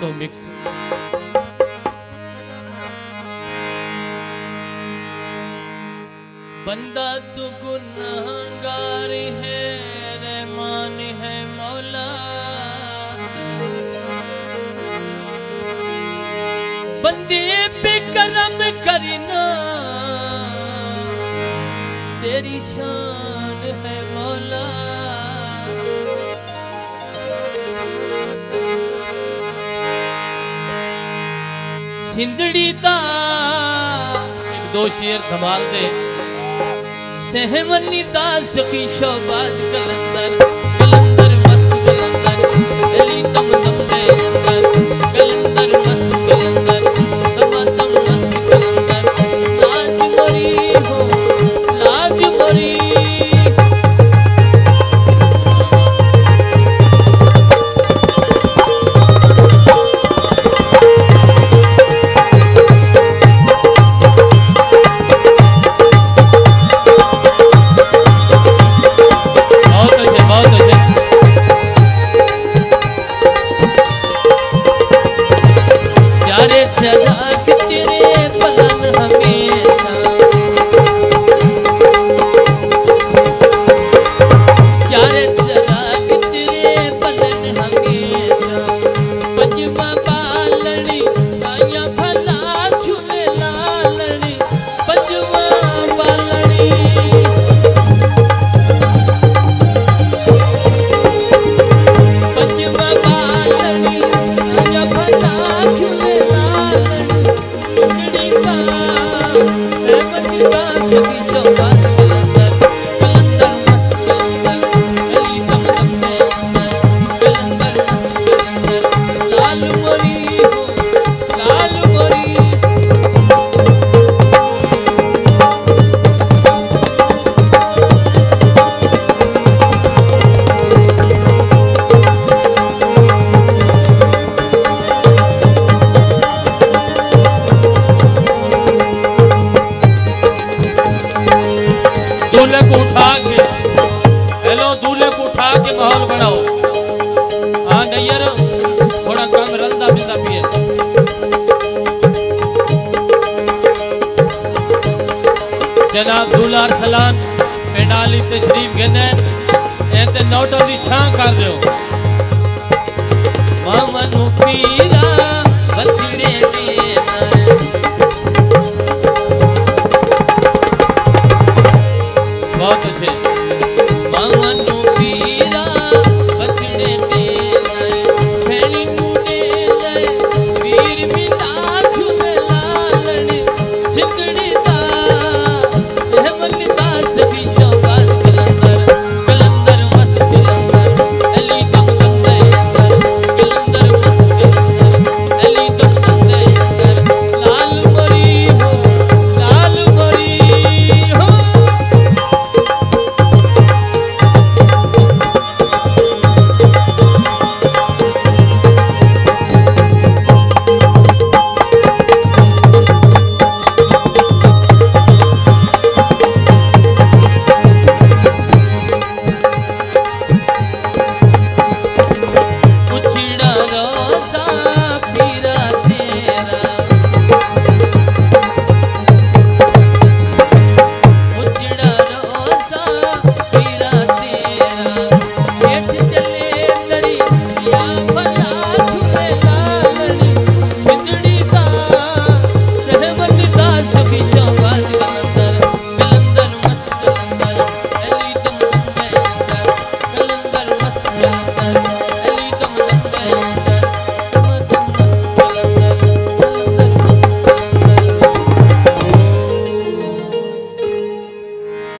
तो मिक्स बंदा तो गुनाहगार है, रहमान है मौला। बंदे पे करम करना, तेरी शान छिंदड़ी दो शेर धमाल दे। सहमनी ता सखी शोबाज कलंदर। जनाब दुलार सलान पेडाली तशरीफ़ गने ऐं ते नोटो जी छां कर दियो मामनु पीरा, बछड़े बहुत अच्छे।